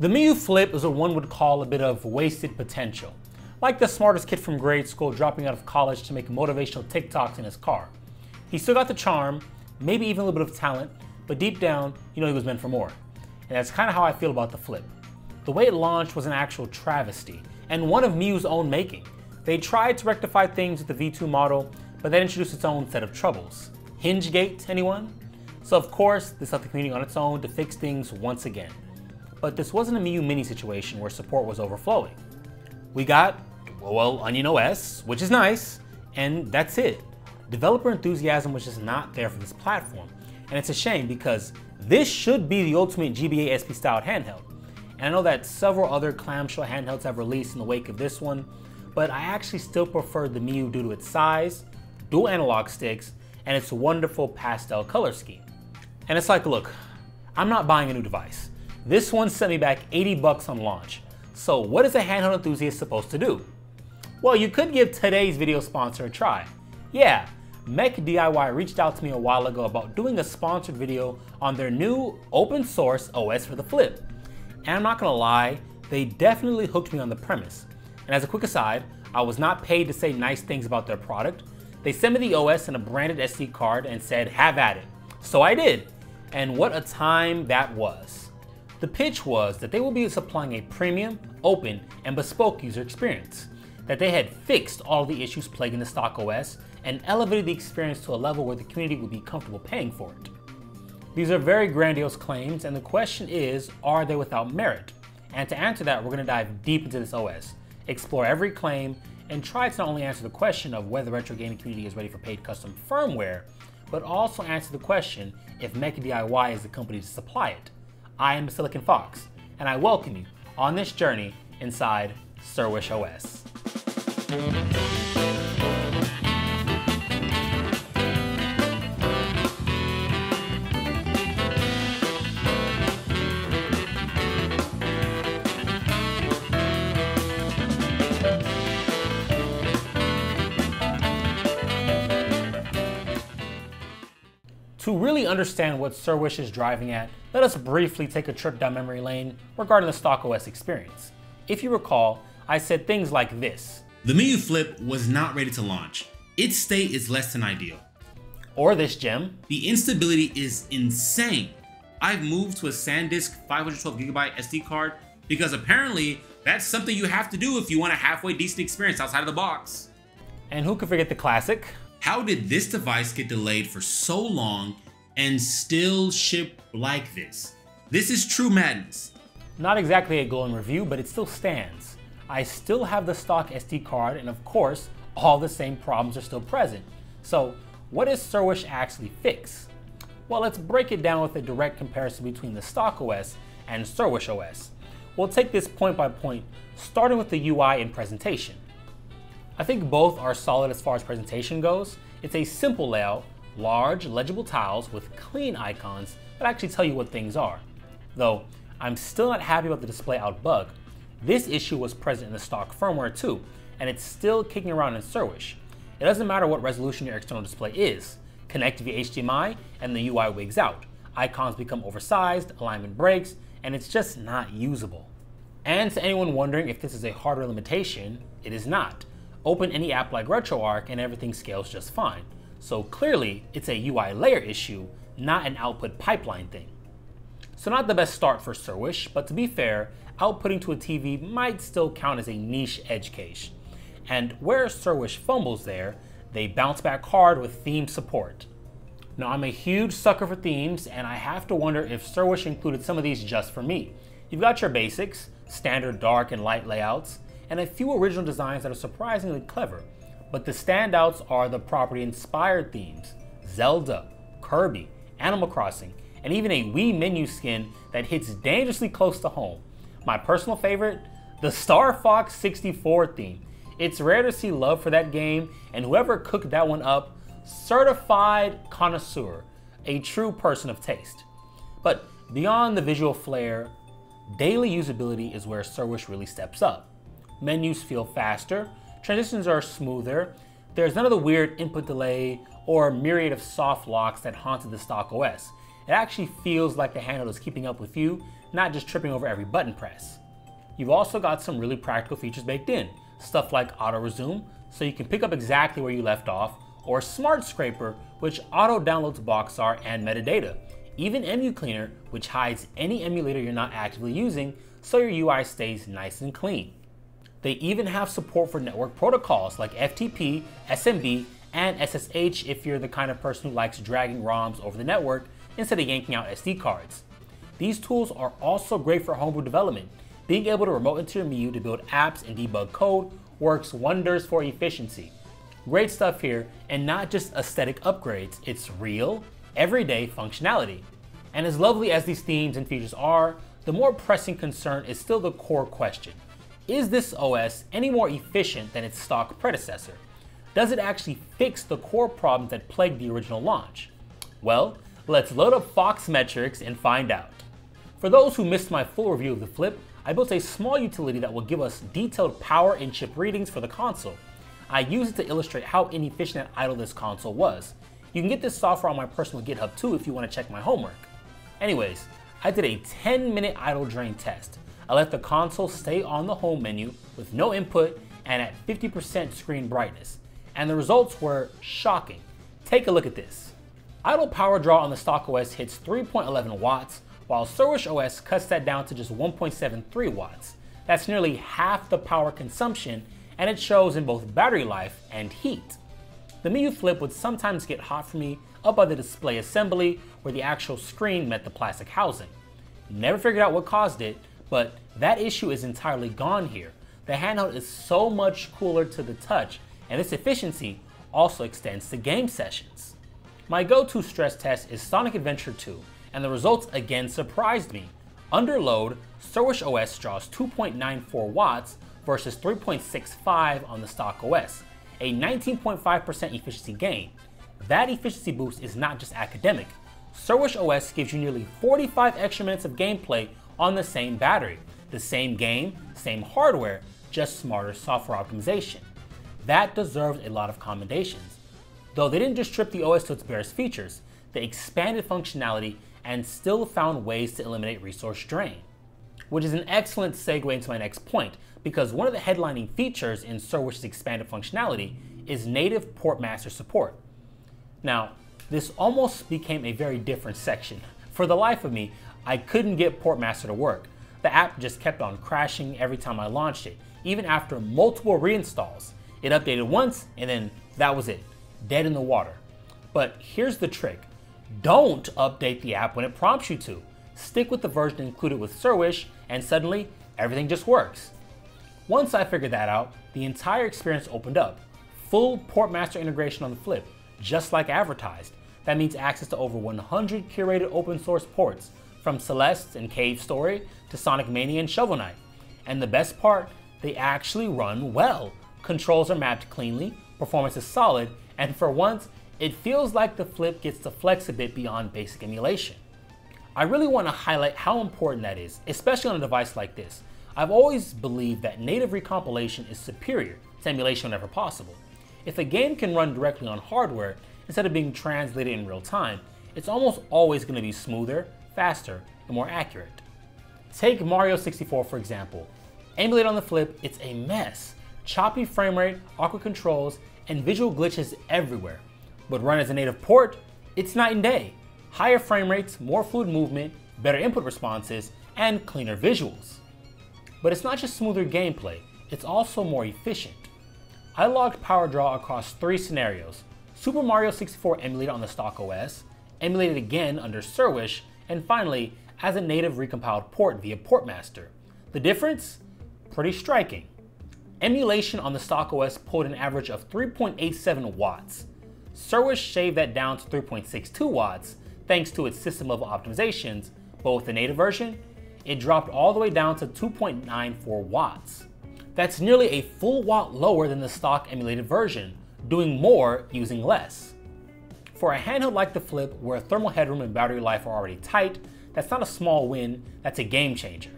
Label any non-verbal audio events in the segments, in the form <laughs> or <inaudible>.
The Miyoo Flip is what one would call a bit of wasted potential. Like the smartest kid from grade school dropping out of college to make motivational TikToks in his car. He still got the charm, maybe even a little bit of talent, but deep down, you know he was meant for more. And that's kind of how I feel about the Flip. The way it launched was an actual travesty, and one of Miyoo's own making. They tried to rectify things with the V2 model, but then introduced its own set of troubles. Hinge Hingegate, anyone? So of course, this left the community on its own to fix things once again. But this wasn't a Miyoo Mini situation where support was overflowing. We got, well, Onion OS, which is nice, and that's it. Developer enthusiasm was just not there for this platform. And it's a shame because this should be the ultimate GBA SP styled handheld. And I know that several other clamshell handhelds have released in the wake of this one, but I actually still prefer the Miyoo due to its size, dual analog sticks, and its wonderful pastel color scheme. And it's like, look, I'm not buying a new device. This one sent me back 80 bucks on launch. So what is a handheld enthusiast supposed to do? Well, you could give today's video sponsor a try. Yeah, Mech DIY reached out to me a while ago about doing a sponsored video on their new open source OS for the Flip. And I'm not gonna lie, they definitely hooked me on the premise. And as a quick aside, I was not paid to say nice things about their product. They sent me the OS and a branded SD card and said, have at it. So I did. And what a time that was. The pitch was that they will be supplying a premium, open, and bespoke user experience, that they had fixed all the issues plaguing the stock OS and elevated the experience to a level where the community would be comfortable paying for it. These are very grandiose claims, and the question is, are they without merit? And to answer that, we're going to dive deep into this OS, explore every claim, and try to not only answer the question of whether the retro gaming community is ready for paid custom firmware, but also answer the question if Mecha DIY is the company to supply it. I am Silicon Foxx, and I welcome you on this journey inside Surwish OS. To really understand what Surwish is driving at, let us briefly take a trip down memory lane regarding the stock OS experience. If you recall, I said things like this. The Miyoo Flip was not ready to launch. Its state is less than ideal. Or this gem. The instability is insane. I've moved to a SanDisk 512GB SD card because apparently that's something you have to do if you want a halfway decent experience outside of the box. And who could forget the classic? How did this device get delayed for so long and still ship like this? This is true madness. Not exactly a glowing review, but it still stands. I still have the stock SD card, and of course, all the same problems are still present. So, what does Surwish actually fix? Well, let's break it down with a direct comparison between the stock OS and Surwish OS. We'll take this point by point, starting with the UI and presentation. I think both are solid as far as presentation goes. It's a simple layout, large, legible tiles with clean icons that actually tell you what things are. Though, I'm still not happy about the display out bug. This issue was present in the stock firmware too, and it's still kicking around in Surwish. It doesn't matter what resolution your external display is. Connect via HDMI and the UI wigs out. Icons become oversized, alignment breaks, and it's just not usable. And to anyone wondering if this is a hardware limitation, it is not open any app like RetroArch and everything scales just fine. So clearly, it's a UI layer issue, not an output pipeline thing. So not the best start for Surwish, but to be fair, outputting to a TV might still count as a niche edge case. And where Surwish fumbles there, they bounce back hard with theme support. Now I'm a huge sucker for themes, and I have to wonder if Surwish included some of these just for me. You've got your basics, standard dark and light layouts, and a few original designs that are surprisingly clever. But the standouts are the property inspired themes Zelda, Kirby, Animal Crossing, and even a Wii menu skin that hits dangerously close to home. My personal favorite, the Star Fox 64 theme. It's rare to see love for that game, and whoever cooked that one up, certified connoisseur, a true person of taste. But beyond the visual flair, daily usability is where Surwish really steps up. Menus feel faster, transitions are smoother, there's none of the weird input delay or myriad of soft locks that haunted the stock OS. It actually feels like the handle is keeping up with you, not just tripping over every button press. You've also got some really practical features baked in, stuff like auto resume, so you can pick up exactly where you left off, or Smart Scraper, which auto downloads box art and metadata, even Emu Cleaner, which hides any emulator you're not actively using so your UI stays nice and clean. They even have support for network protocols like FTP, SMB, and SSH if you're the kind of person who likes dragging ROMs over the network instead of yanking out SD cards. These tools are also great for homebrew development. Being able to remote into your Miyoo to build apps and debug code works wonders for efficiency. Great stuff here, and not just aesthetic upgrades, it's real, everyday functionality. And as lovely as these themes and features are, the more pressing concern is still the core question. Is this OS any more efficient than its stock predecessor? Does it actually fix the core problems that plagued the original launch? Well, let's load up FOXX Metrics and find out. For those who missed my full review of the Flip, I built a small utility that will give us detailed power and chip readings for the console. I used it to illustrate how inefficient and idle this console was. You can get this software on my personal GitHub too if you want to check my homework. Anyways, I did a 10 minute idle drain test. I let the console stay on the home menu with no input and at 50% screen brightness. And the results were shocking. Take a look at this. Idle power draw on the stock OS hits 3.11 watts, while Surwish OS cuts that down to just 1.73 watts. That's nearly half the power consumption, and it shows in both battery life and heat. The Miyoo Flip would sometimes get hot for me up by the display assembly where the actual screen met the plastic housing. Never figured out what caused it, but that issue is entirely gone here. The handheld is so much cooler to the touch, and this efficiency also extends to game sessions. My go-to stress test is Sonic Adventure 2, and the results again surprised me. Under load, Surwish OS draws 2.94 watts versus 3.65 on the stock OS, a 19.5% efficiency gain. That efficiency boost is not just academic. Surwish OS gives you nearly 45 extra minutes of gameplay on the same battery. The same game, same hardware, just smarter software optimization. That deserves a lot of commendations. Though they didn't just strip the OS to its barest features, they expanded functionality and still found ways to eliminate resource drain. Which is an excellent segue into my next point, because one of the headlining features in Surwish's expanded functionality is native Portmaster support. Now, this almost became a very different section. <laughs> For the life of me, I couldn't get Portmaster to work. The app just kept on crashing every time I launched it, even after multiple reinstalls. It updated once and then that was it, dead in the water. But here's the trick. Don't update the app when it prompts you to. Stick with the version included with Surwish and suddenly everything just works. Once I figured that out, the entire experience opened up. Full Portmaster integration on the flip, just like advertised. That means access to over 100 curated open source ports, from Celeste and Cave Story to Sonic Mania and Shovel Knight. And the best part, they actually run well. Controls are mapped cleanly, performance is solid, and for once, it feels like the flip gets to flex a bit beyond basic emulation. I really want to highlight how important that is, especially on a device like this. I've always believed that native recompilation is superior to emulation whenever possible. If a game can run directly on hardware instead of being translated in real time, it's almost always going to be smoother, faster, and more accurate. Take Mario 64 for example. Emulate on the flip, it's a mess. Choppy frame rate, awkward controls, and visual glitches everywhere. But run as a native port, it's night and day. Higher frame rates, more fluid movement, better input responses, and cleaner visuals. But it's not just smoother gameplay, it's also more efficient. I logged power draw across three scenarios. Super Mario 64 emulated on the stock OS, emulated again under Surwish, and finally, as a native recompiled port via Portmaster. The difference? Pretty striking. Emulation on the stock OS pulled an average of 3.87 watts. Surwish shaved that down to 3.62 watts thanks to its system level optimizations, but with the native version, it dropped all the way down to 2.94 watts. That's nearly a full watt lower than the stock emulated version, doing more using less. For a handheld like the Flip, where thermal headroom and battery life are already tight, that's not a small win, that's a game changer.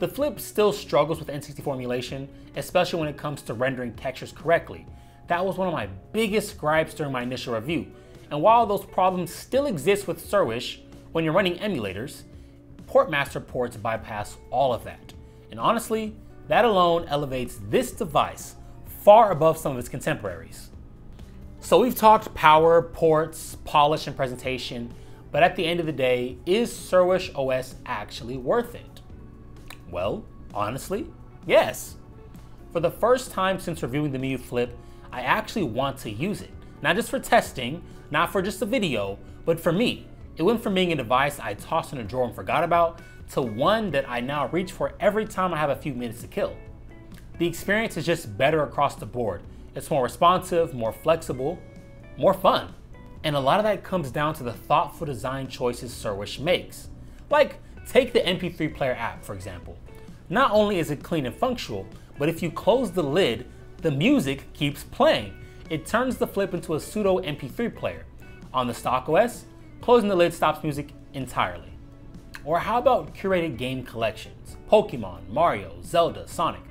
The Flip still struggles with N64 emulation, especially when it comes to rendering textures correctly. That was one of my biggest gripes during my initial review, and while those problems still exist with Surwish when you're running emulators, Portmaster ports bypass all of that. And honestly, that alone elevates this device far above some of its contemporaries. So we've talked power, ports, polish, and presentation, but at the end of the day, is Surwish OS actually worth it? Well, honestly, yes. For the first time since reviewing the Miyoo Flip, I actually want to use it. Not just for testing, not for just a video, but for me. It went from being a device I tossed in a drawer and forgot about to one that I now reach for every time I have a few minutes to kill. The experience is just better across the board. It's more responsive, more flexible, more fun. And a lot of that comes down to the thoughtful design choices Surwish makes. Like, take the MP3 player app, for example. Not only is it clean and functional, but if you close the lid, the music keeps playing. It turns the flip into a pseudo MP3 player. On the stock OS, closing the lid stops music entirely. Or how about curated game collections? Pokemon, Mario, Zelda, Sonic,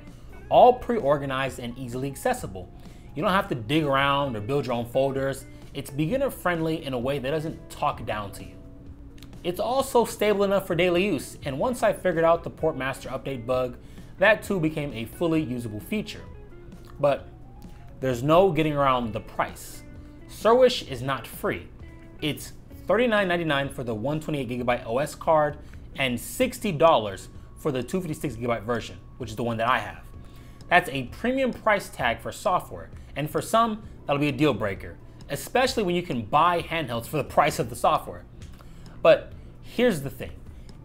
all pre-organized and easily accessible. You don't have to dig around or build your own folders. It's beginner friendly in a way that doesn't talk down to you. It's also stable enough for daily use, and once I figured out the Portmaster update bug, that too became a fully usable feature. But there's no getting around the price. Surwish is not free. It's $39.99 for the 128GB OS card and $60 for the 256GB version, which is the one that I have. That's a premium price tag for software, and for some, that'll be a deal breaker, especially when you can buy handhelds for the <laughs> price of the software. But here's the thing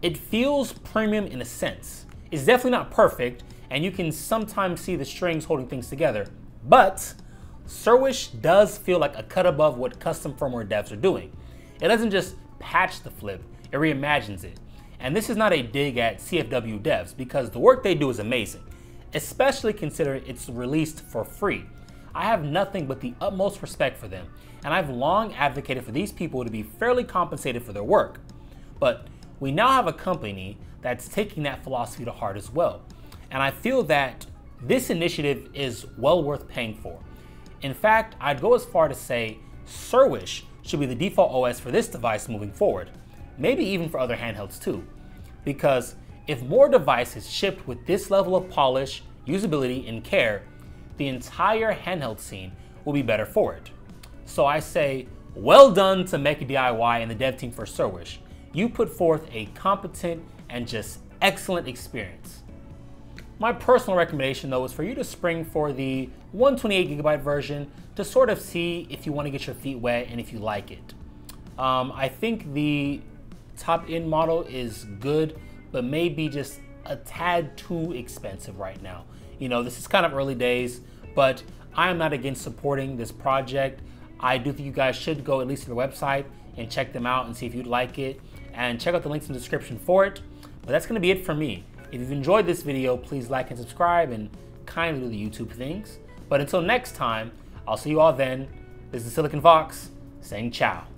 it feels premium in a sense. It's definitely not perfect, and you can sometimes see the strings holding things together, but Surwish does feel like a cut above what custom firmware devs are doing. It doesn't just patch the flip, it reimagines it. And this is not a dig at CFW devs because the work they do is amazing, especially considering it's released for free. I have nothing but the utmost respect for them, and I've long advocated for these people to be fairly compensated for their work. But we now have a company that's taking that philosophy to heart as well. And I feel that this initiative is well worth paying for. In fact, I'd go as far to say Surwish should be the default OS for this device moving forward, maybe even for other handhelds too. Because if more devices shipped with this level of polish, usability, and care, the entire handheld scene will be better for it. So I say, well done to Mecha DIY and the dev team for Surwish. You put forth a competent and just excellent experience. My personal recommendation though is for you to spring for the 128GB version to sort of see if you want to get your feet wet and if you like it. Um, I think the top end model is good, but maybe just a tad too expensive right now. You know, this is kind of early days, but I am not against supporting this project. I do think you guys should go at least to the website and check them out and see if you'd like it. And check out the links in the description for it. But that's gonna be it for me. If you've enjoyed this video, please like and subscribe and kindly do the YouTube things. But until next time, I'll see you all then. This is Silicon Foxx saying ciao.